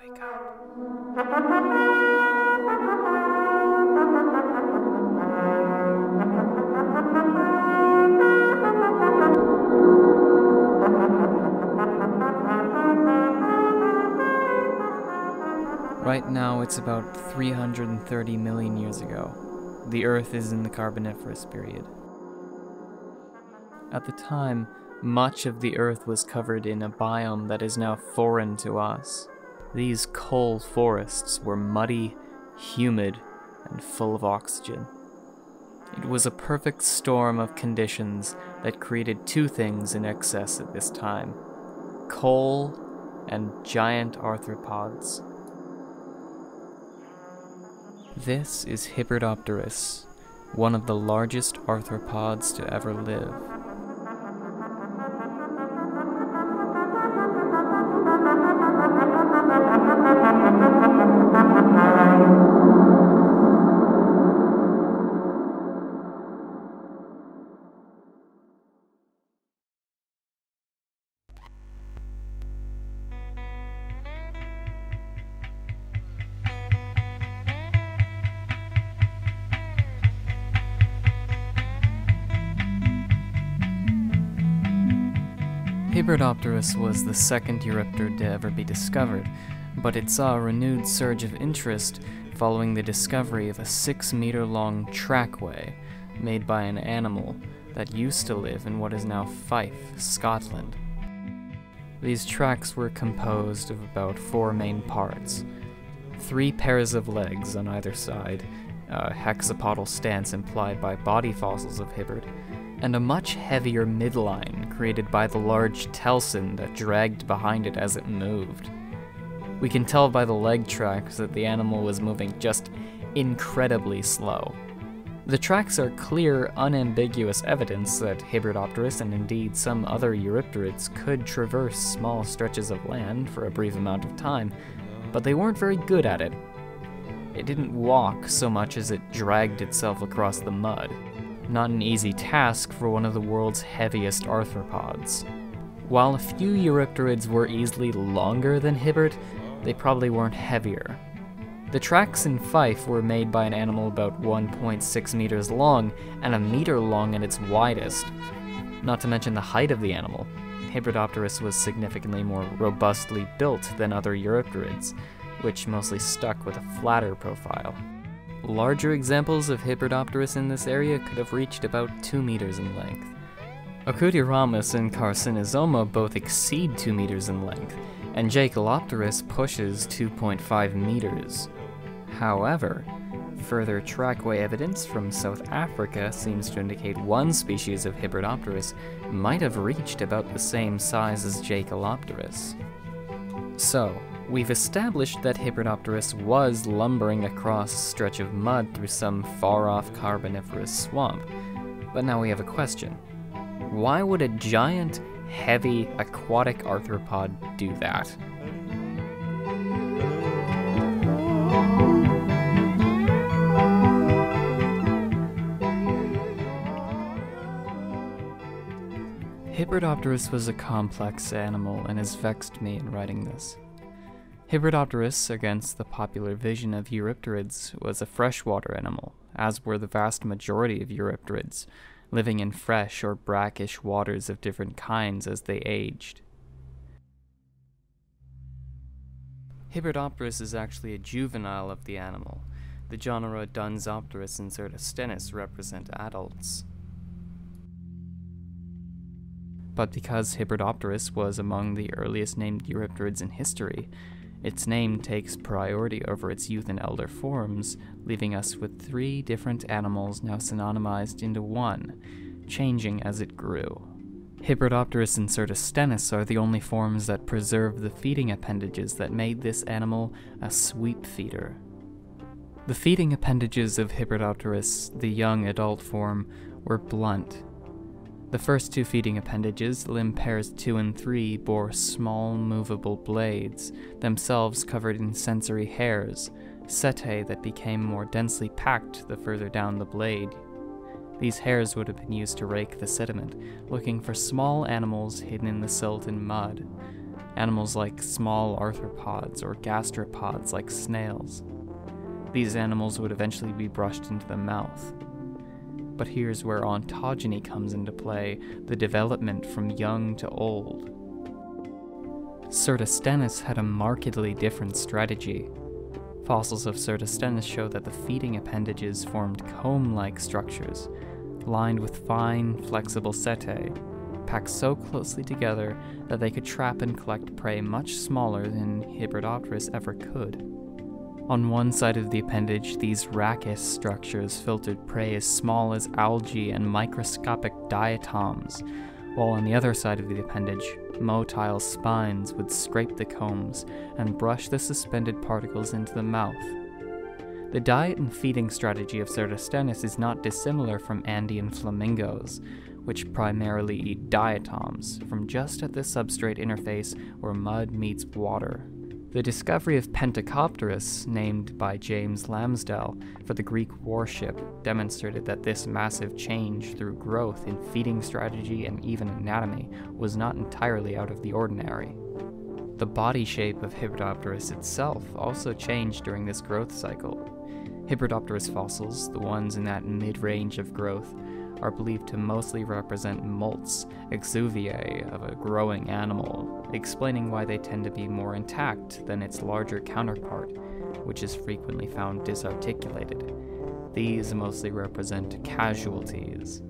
Wake up. Right now, it's about 330 million years ago. The Earth is in the Carboniferous period. At the time, much of the Earth was covered in a biome that is now foreign to us. These coal forests were muddy, humid, and full of oxygen. It was a perfect storm of conditions that created two things in excess at this time coal and giant arthropods. This is Hibbertopterus, one of the largest arthropods to ever live. Hibbertopterus was the second Eurypterid to ever be discovered, but it saw a renewed surge of interest following the discovery of a six meter long trackway made by an animal that used to live in what is now Fife, Scotland. These tracks were composed of about four main parts three pairs of legs on either side, a hexapodal stance implied by body fossils of Hibbert, and a much heavier midline created by the large telson that dragged behind it as it moved. We can tell by the leg tracks that the animal was moving just incredibly slow. The tracks are clear, unambiguous evidence that Hibbertopterus and indeed some other Eurypterids could traverse small stretches of land for a brief amount of time, but they weren't very good at it. It didn't walk so much as it dragged itself across the mud. Not an easy task for one of the world's heaviest arthropods. While a few Eurypterids were easily longer than Hibbert, they probably weren't heavier. The tracks in Fife were made by an animal about 1.6 meters long and a meter long at its widest. Not to mention the height of the animal. Hibbertopterus was significantly more robustly built than other Eurypterids, which mostly stuck with a flatter profile. Larger examples of Hibbertopterus in this area could have reached about 2 meters in length. Acutiramus and Carcinosoma both exceed 2 meters in length, and Jaekelopterus pushes 2.5 meters. However, further trackway evidence from South Africa seems to indicate one species of Hibbertopterus might have reached about the same size as Jaekelopterus. So, we've established that Hibbertopterus was lumbering across a stretch of mud through some far-off carboniferous swamp. But now we have a question. Why would a giant, heavy, aquatic arthropod do that? Hibbertopterus was a complex animal and has vexed me in writing this. Hibbertopterus, against the popular vision of Eurypterids, was a freshwater animal, as were the vast majority of Eurypterids, living in fresh or brackish waters of different kinds as they aged. Hibbertopterus is actually a juvenile of the animal. The genera Dunsopterus and Cyrtoctenus represent adults. But because Hibbertopterus was among the earliest named Eurypterids in history, its name takes priority over its youth and elder forms, leaving us with three different animals now synonymized into one, changing as it grew. Hibbertopterus and Cyrtoctenus are the only forms that preserve the feeding appendages that made this animal a sweep feeder. The feeding appendages of Hibbertopterus, the young adult form, were blunt. The first two feeding appendages, limb pairs 2 and 3, bore small movable blades, themselves covered in sensory hairs, setae that became more densely packed the further down the blade these hairs would have been used to rake the sediment, looking for small animals hidden in the silt and mud. animals like small arthropods or gastropods like snails. These animals would eventually be brushed into the mouth. But here's where ontogeny comes into play the development from young to old. Cyrtoctenus had a markedly different strategy. Fossils of Cyrtoctenus show that the feeding appendages formed comb like structures, lined with fine, flexible setae, packed so closely together that they could trap and collect prey much smaller than Hibbertopterus ever could. On one side of the appendage, these rachis structures filtered prey as small as algae and microscopic diatoms, while on the other side of the appendage, motile spines would scrape the combs and brush the suspended particles into the mouth. The diet and feeding strategy of Cyrtoctenus is not dissimilar from Andean flamingos, which primarily eat diatoms from just at the substrate interface where mud meets water. The discovery of Pentecopterus, named by James Lamsdell for the Greek warship, demonstrated that this massive change through growth in feeding strategy and even anatomy was not entirely out of the ordinary. The body shape of Hibbertopterus itself also changed during this growth cycle. Hibbertopterus fossils, the ones in that mid range of growth, are believed to mostly represent molts, exuviae of a growing animal, explaining why they tend to be more intact than its larger counterpart, which is frequently found disarticulated. These mostly represent casualties.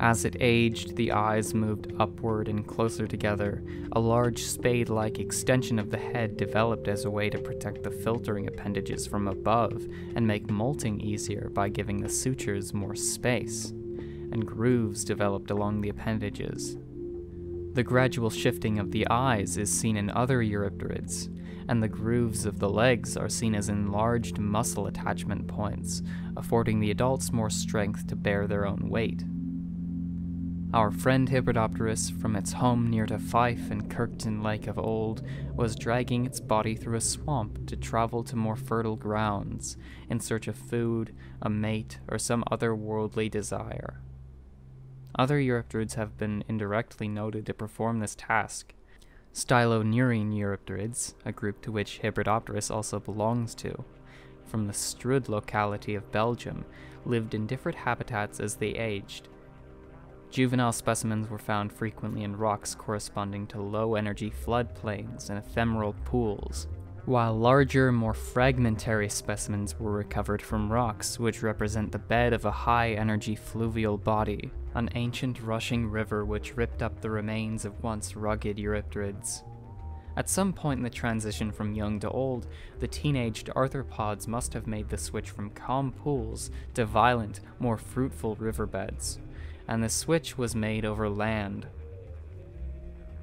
As it aged, the eyes moved upward and closer together. A large spade like extension of the head developed as a way to protect the filtering appendages from above and make molting easier by giving the sutures more space and grooves developed along the appendages. The gradual shifting of the eyes is seen in other Eurypterids, and the grooves of the legs are seen as enlarged muscle attachment points, affording the adults more strength to bear their own weight. Our friend Hibbertopterus, from its home near to Fife and Kirkton Lake of old, was dragging its body through a swamp to travel to more fertile grounds in search of food, a mate, or some other worldly desire. Other Eurypterids have been indirectly noted to perform this task. Stylonurine Eurypterids, a group to which Hibbertopterus also belongs to, from the Strud locality of Belgium, lived in different habitats as they aged. Juvenile specimens were found frequently in rocks corresponding to low energy floodplains and ephemeral pools, while larger, more fragmentary specimens were recovered from rocks which represent the bed of a high energy fluvial body, an ancient rushing river which ripped up the remains of once rugged Eurypterids. At some point in the transition from young to old, the teenaged arthropods must have made the switch from calm pools to violent, more fruitful riverbeds, and the switch was made over land,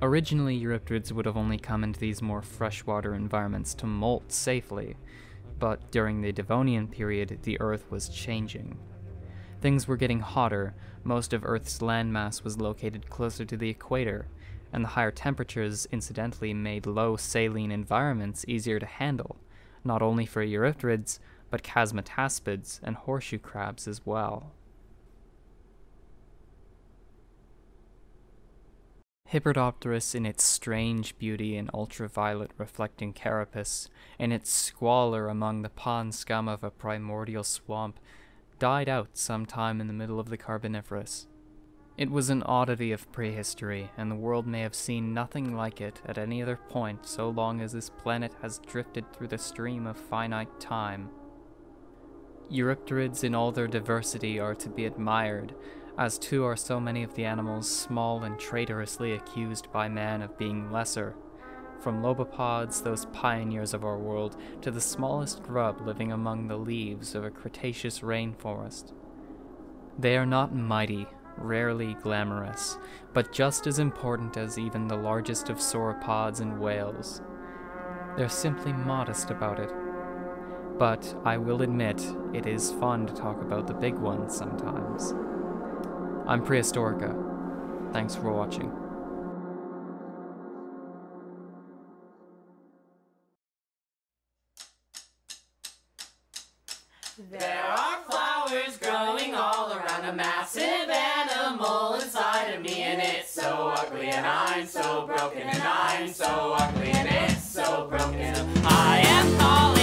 Originally, Eurypterids would have only come into these more freshwater environments to molt safely, but during the Devonian period, the Earth was changing. Things were getting hotter, most of Earth's landmass was located closer to the equator, and the higher temperatures incidentally made low saline environments easier to handle, not only for Eurypterids, but chasmataspids and horseshoe crabs as well. Hibbertopterus in its strange beauty and ultraviolet reflecting carapace, in its squalor among the pond scum of a primordial swamp, died out sometime in the middle of the Carboniferous. It was an oddity of prehistory, and the world may have seen nothing like it at any other point so long as this planet has drifted through the stream of finite time. Eurypterids in all their diversity are to be admired, as too are so many of the animals small and traitorously accused by man of being lesser. From lobopods, those pioneers of our world, to the smallest grub living among the leaves of a Cretaceous rainforest. They are not mighty, rarely glamorous, but just as important as even the largest of sauropods and whales. They're simply modest about it. But I will admit, it is fun to talk about the big ones sometimes. I'm Prehistorica. Thanks for watching. There are flowers growing all around a massive animal inside of me, and it's so ugly, and I'm so broken, and I'm so ugly, and it's so broken. I am falling.